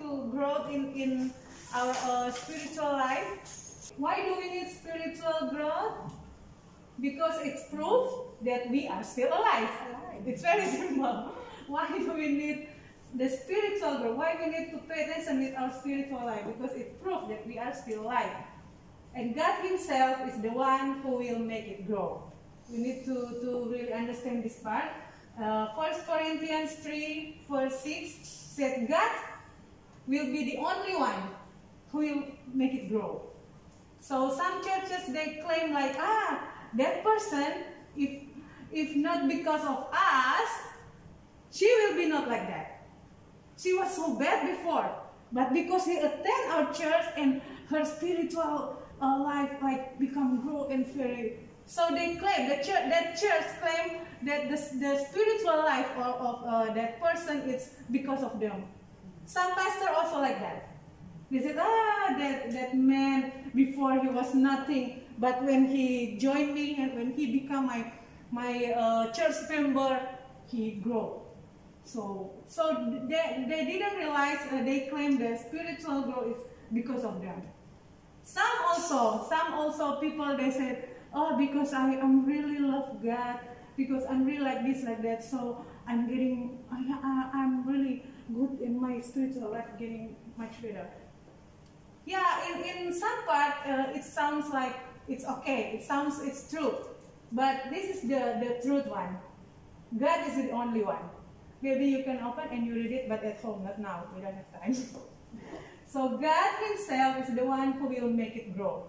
to grow in, in our uh, spiritual life. Why do we need spiritual growth? Because it's proof that we are still alive. It's very simple. Why do we need the spiritual growth? Why we need to pay attention with our spiritual life? Because it's proof that we are still alive. And God Himself is the one who will make it grow. We need to, to really understand this part. Uh, 1 Corinthians 3, verse 6 said, God will be the only one who will make it grow. So some churches they claim like, ah, that person, if if not because of us, she will be not like that. She was so bad before, but because he attend our church and her spiritual uh, life like become grow and very. So they claim the church that church claim that the, the spiritual life of, of uh, that person is because of them. Some pastor also like that. They said, ah, that, that man before he was nothing, but when he joined me and when he become my my uh, church member, he grow. So so they, they didn't realize uh, they claim that spiritual growth is because of them. Some also, some also people they said, oh, because I am really love God, because I'm really like this, like that, so I'm getting, I, I, I'm really good in my spiritual life, getting much better. Yeah, in, in some part, uh, it sounds like it's okay, it sounds, it's true. But this is the, the truth one. God is the only one. Maybe you can open and you read it, but at home, not now, we don't have time. so God himself is the one who will make it grow.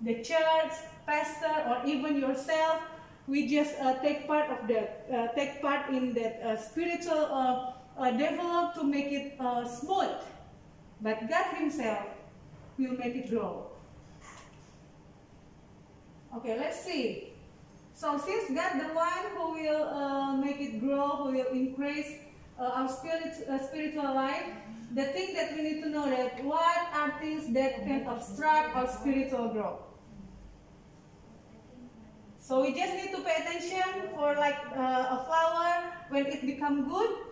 The church, pastor, or even yourself, we just uh, take part of that, uh, take part in that uh, spiritual uh, develop to make it uh, smooth. But God himself will make it grow. Okay, let's see. So since God the one who will uh, make it grow, who will increase uh, our spirit, uh, spiritual life, the thing that we need to know that what are things that can obstruct our spiritual growth. So we just need to pay attention for like uh, a flower when it become good.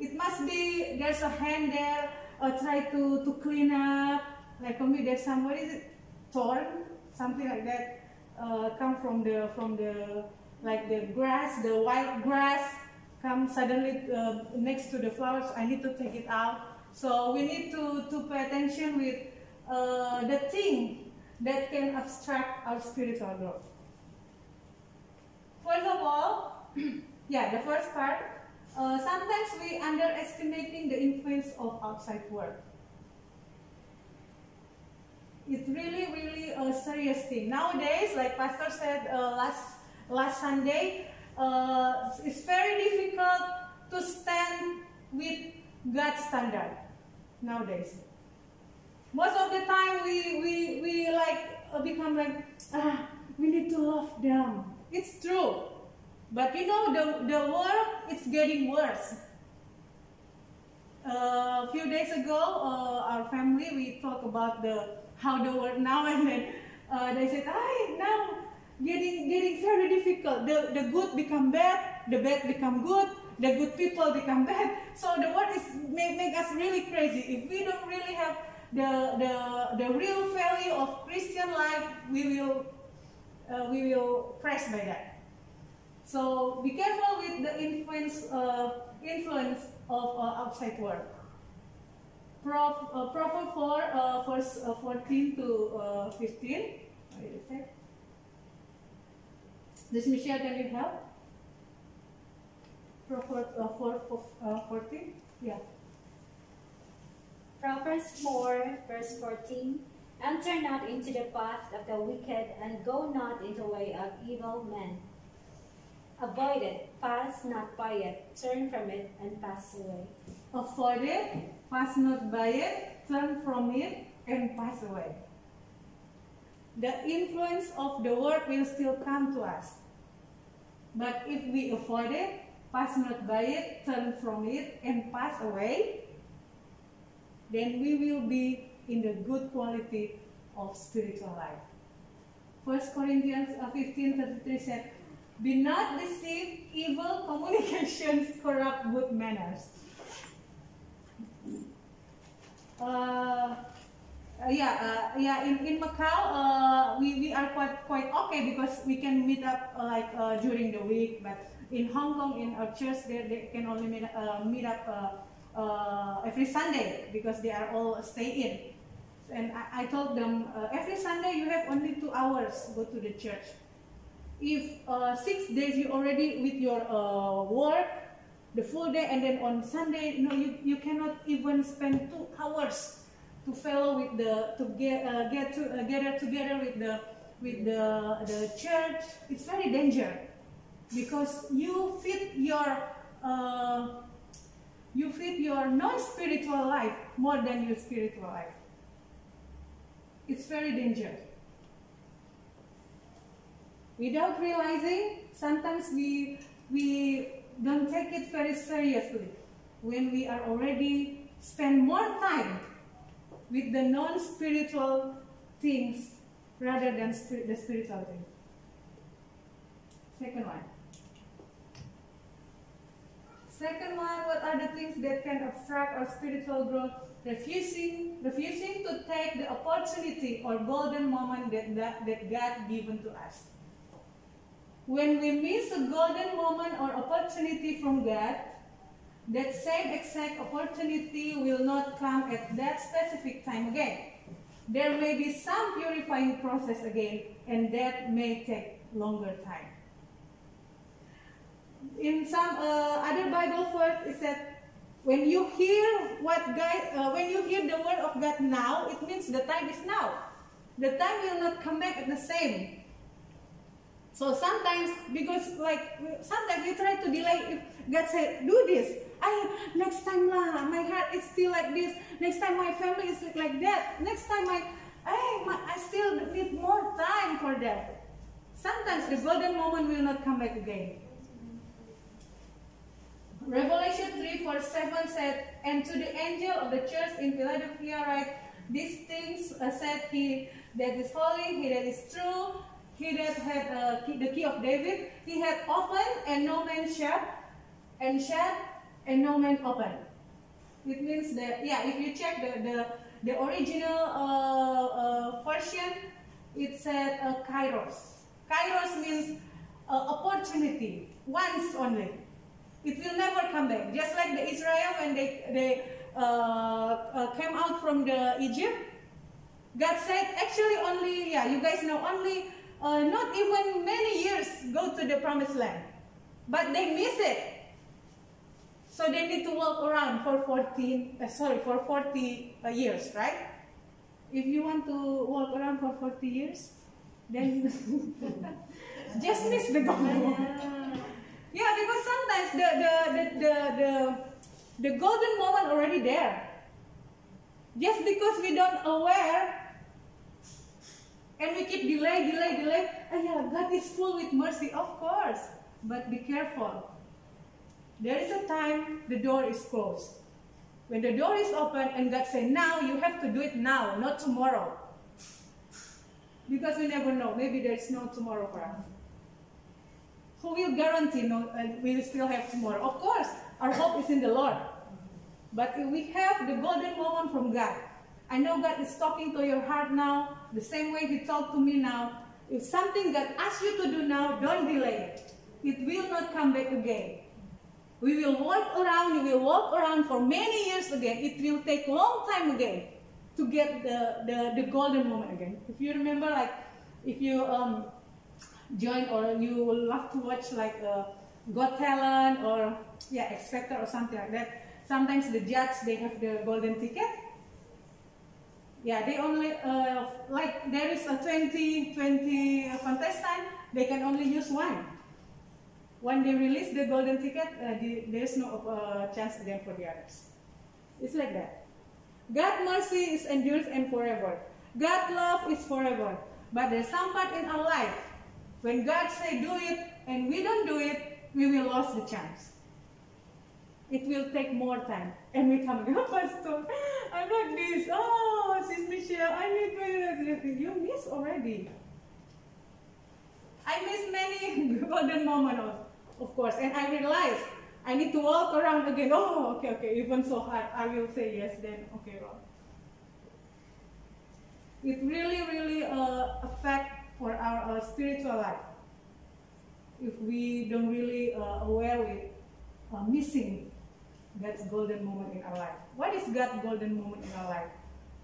It must be there's a hand there. Uh, try to to clean up. Like for me, there's some what is it? Thorn, something like that. Uh, come from the from the like the grass, the white grass come suddenly uh, next to the flowers. I need to take it out. So we need to to pay attention with uh, the thing that can obstruct our spiritual growth. First of all, yeah, the first part. Uh, sometimes we underestimating the influence of outside world it's really, really a serious thing. Nowadays, like Pastor said uh, last last Sunday, uh, it's very difficult to stand with God's standard nowadays. Most of the time, we we we like uh, become like ah, we need to love them. It's true, but you know the the world is getting worse. Uh, a few days ago, uh, our family we talk about the how the world now and then uh, they said, "I now getting getting very difficult. The the good become bad, the bad become good, the good people become bad. So the world is make, make us really crazy. If we don't really have the the the real value of Christian life, we will uh, we will crash by that. So be careful with the influence uh, influence of uh, outside world. Prof, uh, Proverbs 4, uh, verse uh, 14 to uh, 15. Wait a sec. This Michelle, can you help? Proverbs uh, 4, uh, 14? Yeah. Proverbs 4, verse 14. Enter not into the path of the wicked, and go not into the way of evil men. Avoid it, pass not by it, turn from it, and pass away. Avoid it, pass not by it, turn from it, and pass away. The influence of the word will still come to us. But if we avoid it, pass not by it, turn from it, and pass away, then we will be in the good quality of spiritual life. 1 Corinthians 15 33 said, Be not deceived, evil communications corrupt good manners. uh, uh, yeah, uh, yeah. In in Macau, uh, we we are quite quite okay because we can meet up uh, like uh, during the week. But in Hong Kong, in our church, they, they can only meet meet up every Sunday because they are all stay in. And I, I told them every Sunday you have only two hours go to the church. If uh, six days you already with your uh, work, the full day, and then on Sunday, no, you, you cannot even spend two hours to follow with the to get uh, get to uh, gather together with the with the the church. It's very danger because you fit your uh, you fit your non-spiritual life more than your spiritual life. It's very dangerous. Without realizing, sometimes we we don't take it very seriously when we are already spend more time with the non-spiritual things rather than the spiritual things. Second one. Second one, what are the things that can obstruct our spiritual growth? Refusing, refusing to take the opportunity or golden moment that, that, that God given to us. When we miss a golden moment or opportunity from God, that same exact opportunity will not come at that specific time again. There may be some purifying process again, and that may take longer time. In some uh, other Bible verse, it said, when you hear what God, uh, when you hear the word of God now, it means the time is now. The time will not come back at the same. So sometimes, because like sometimes we try to delay. If God said, "Do this," I next time lah. My heart is still like this. Next time my family is like that. Next time I, I, my, I still need more time for that. Sometimes the golden moment will not come back again. Revelation 3 verse 7 said, And to the angel of the church in Philadelphia write, These things said he that is holy, he that is true, he that had uh, key, the key of David, he had opened and no man shut, and shut and no man opened. It means that, yeah, if you check the, the, the original uh, uh, version, it said uh, kairos. Kairos means uh, opportunity, once only. It will never come back. Just like the Israel when they, they uh, came out from the Egypt, God said, actually only, yeah, you guys know, only uh, not even many years go to the promised land. But they miss it. So they need to walk around for 14, uh, sorry, for 40 uh, years, right? If you want to walk around for 40 years, then just miss the goal. Yeah, because sometimes the the the the the, the golden moment already there. Just because we don't aware and we keep delay, delay, delay. Oh yeah, God is full with mercy, of course. But be careful. There is a time the door is closed. When the door is open and God say, now you have to do it now, not tomorrow. Because we never know. Maybe there is no tomorrow for us. Who will guarantee no, uh, we will still have tomorrow? Of course, our hope is in the Lord. But we have the golden moment from God, I know God is talking to your heart now, the same way He talked to me now. If something God asks you to do now, don't delay it. It will not come back again. We will walk around, you will walk around for many years again. It will take long time again to get the, the, the golden moment again. If you remember, like, if you um, join or you love to watch like uh, Got Talent or yeah, X Factor or something like that. Sometimes the judge they have the golden ticket. Yeah, they only uh, like there is a 20 20 contestant. They can only use one. When they release the golden ticket, uh, the, there's no uh, chance again for the others. It's like that. God mercy is endures and forever. God love is forever. But there's some part in our life when God say do it and we don't do it, we will lose the chance. It will take more time. And we come, oh, Pastor, I'm like this. Oh, Sis Michelle, I need to. You miss already. I miss many golden moments, of, course. And I realize I need to walk around again. Oh, okay, okay. Even so hard, I will say yes then. Okay, well. it really, really uh, affect for our uh, spiritual life. If we don't really uh, aware with uh, missing that golden moment in our life. What is God's golden moment in our life?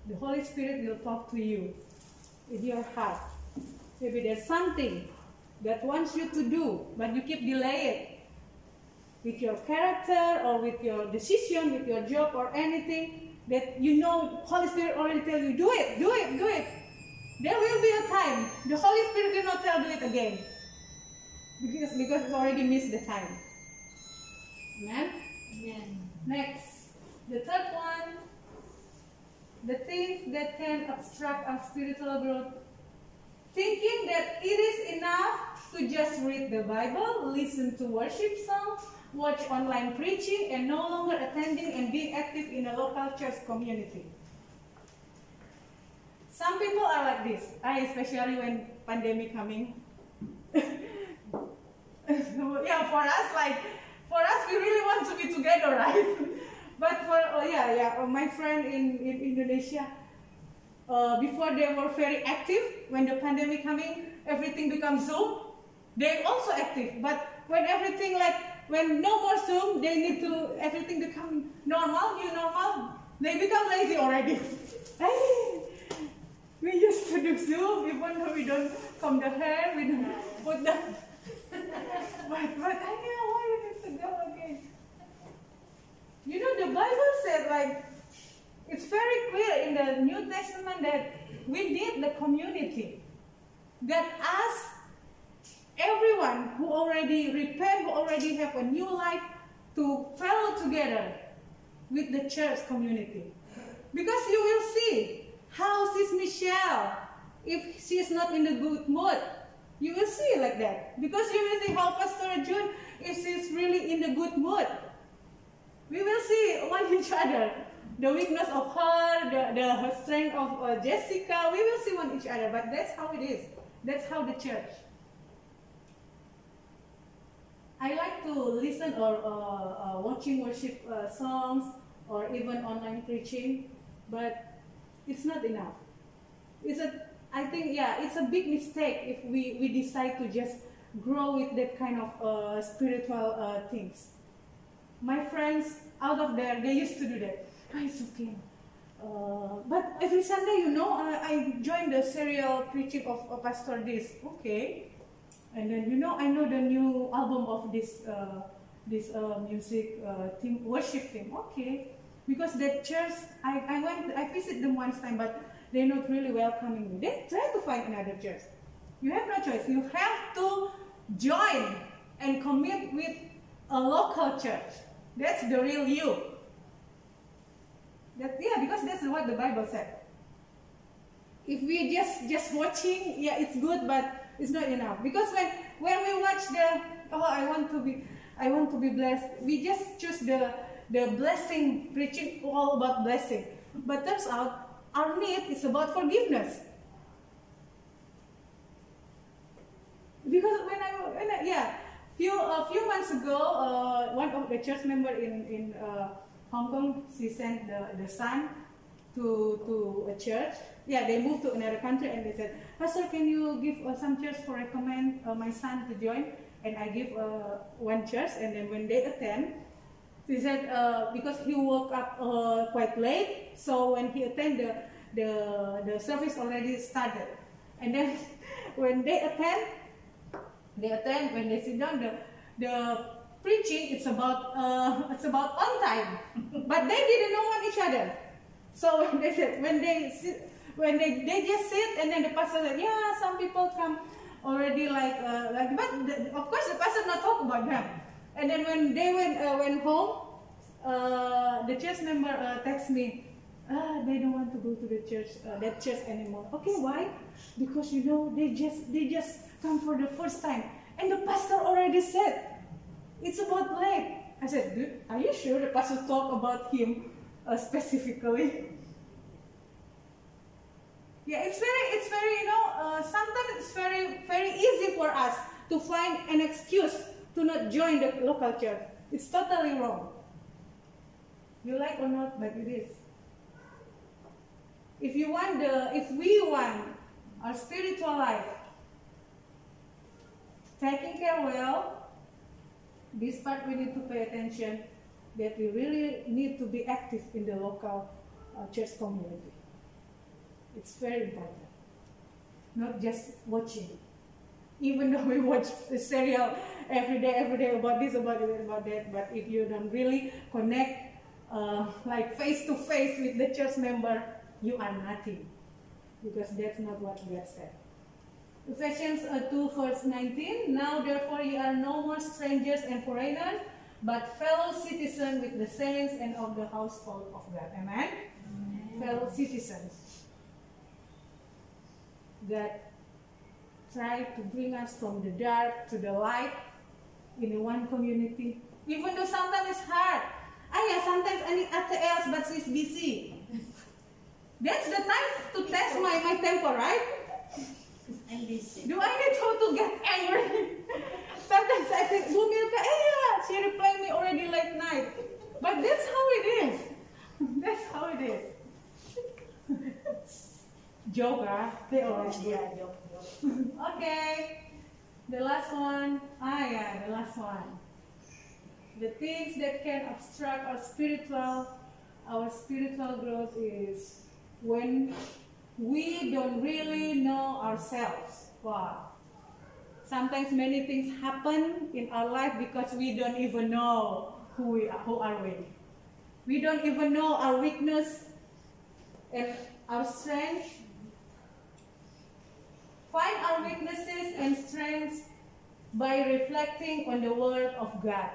The Holy Spirit will talk to you in your heart. Maybe there's something that wants you to do, but you keep delaying with your character or with your decision, with your job or anything that you know Holy Spirit already tell you, do it, do it, do it. There will be a time the Holy Spirit will not tell do it again. Because, because it's already missed the time. Amen? Amen. Next, the third one, the things that can obstruct our spiritual growth. Thinking that it is enough to just read the Bible, listen to worship songs, watch online preaching, and no longer attending and being active in a local church community. Some people are like this, I especially when pandemic coming. yeah, for us, like for us, we really want to be together, right? but for oh yeah, yeah, uh, my friend in in Indonesia, uh, before they were very active when the pandemic coming, everything becomes Zoom. They also active, but when everything like when no more Zoom, they need to everything become normal, new normal. They become lazy already. we used to do Zoom even though we don't comb the hair, we don't put the. but but I know You know the Bible said like it's very clear in the New Testament that we need the community. That us everyone who already repent, who already have a new life, to follow together with the church community. Because you will see how Sis Michelle, if she is not in a good mood, you will see like that. Because you will see how Pastor June, if she's really in a good mood, we will see one each other. The weakness of her, the, the strength of uh, Jessica, we will see one each other. But that's how it is. That's how the church. I like to listen or uh, uh, watching worship uh, songs or even online preaching, but it's not enough. It's a, I think, yeah, it's a big mistake if we, we decide to just grow with that kind of uh, spiritual uh, things. My friends out of there, they used to do that. It's okay. Uh, but every Sunday, you know, I, I join the serial preaching of, of Pastor This. Okay, and then you know I know the new album of this uh, this uh, music uh, team worship team. Okay, because that church I, I went I visited them once time, but they're not really welcoming me. They try to find another church. You have no choice. You have to join and commit with a local church. That's the real you. That yeah, because that's what the Bible said. If we just just watching, yeah, it's good, but it's not enough because when when we watch the oh I want to be I want to be blessed, we just choose the the blessing preaching all about blessing, but turns out our need is about forgiveness. Because when I when I, yeah few a few months ago, uh, one of the church member in in uh, Hong Kong, she sent the the son to to a church. Yeah, they moved to another country and they said, Pastor, can you give uh, some church for recommend uh, my son to join? And I give uh, one church, and then when they attend, he said uh, because he woke up quite late, so when he attend the, the the service already started, and then when they attend, they attend when they sit down the the preaching it's about uh, it's about on time, but they didn't know one each other. So when they said when they sit, when they, they just sit and then the pastor said, yeah, some people come already like uh, like but the, of course the pastor not talk about them. And then when they went uh, went home, uh, the church member uh, text me, ah, they don't want to go to the church uh, that church anymore. Okay, why? Because you know they just they just come for the first time, and the pastor already said it's about late. I said, are you sure the pastor talked about him uh, specifically? Yeah, it's very, it's very, you know, uh, sometimes it's very, very easy for us to find an excuse to not join the local church. It's totally wrong. You like or not, but it is. If you want the, if we want our spiritual life taking care well, this part we need to pay attention that we really need to be active in the local uh, church community. It's very important. Not just watching. Even though we watch the serial every day, every day about this, about that, about that, but if you don't really connect uh, like face to face with the church member, you are nothing. Because that's not what God said. Ephesians uh, 2 verse 19, Now therefore ye are no more strangers and foreigners, but fellow citizens with the saints and of the household of God. Amen? Amen. Fellow citizens. that try to bring us from the dark to the light in one community. Even though sometimes it's hard. Ah yeah, sometimes I need ATLs but she's busy. That's the time to test my, my temper, right? Do I need to, to get angry? sometimes I think, Bu Milka, eh yeah, she replied me already late night. But that's how it is. That's how it is. joke, ah? They always. Yeah, joke, joke. Okay. The last one. Ah, yeah, the last one. The things that can obstruct our spiritual, our spiritual growth is when we don't really know ourselves. Wow. Sometimes many things happen in our life because we don't even know who we are, who are we. We don't even know our weakness and our strength Find our weaknesses and strengths by reflecting on the Word of God.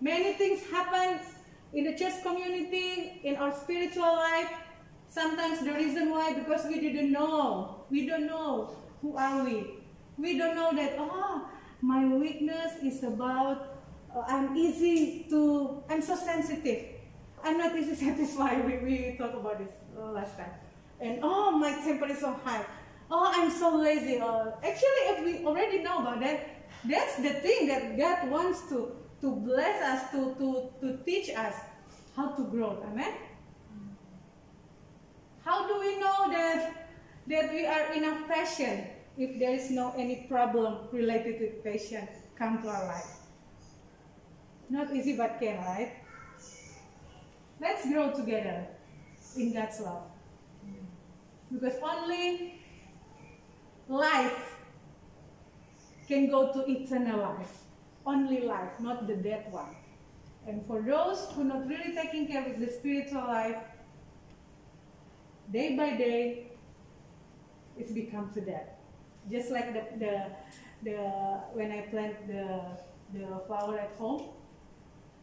Many things happen in the church community, in our spiritual life. Sometimes the reason why, because we didn't know. We don't know who are we. We don't know that, oh, my weakness is about, uh, I'm easy to, I'm so sensitive. I'm not easy satisfied. We, we talked about this uh, last time. And oh, my temper is so high oh, I'm so lazy. Or actually, if we already know about that, that's the thing that God wants to, to bless us, to, to, to teach us how to grow. Amen? How do we know that, that we are enough patient if there is no any problem related to patient come to our life? Not easy but can, right? Let's grow together in God's love. Because only life can go to eternal life. Only life, not the dead one. And for those who not really taking care of the spiritual life, day by day, it's become to death. Just like the, the, the when I plant the, the flower at home,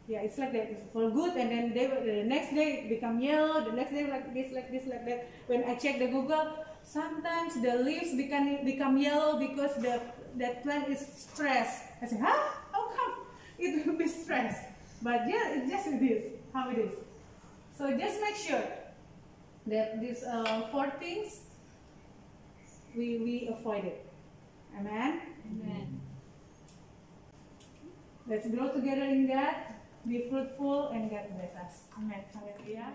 yeah, it's like that for good, and then they, the next day it become yellow. The next day like this, like this, like that. When I check the Google, sometimes the leaves become become yellow because the that plant is stressed. I say, huh? How come it will be stressed? But yeah, it just it is how it is. So just make sure that these uh, four things we we avoid it. Amen. Amen. Let's grow together in God. Be fruitful and God bless us. Amen. Hallelujah.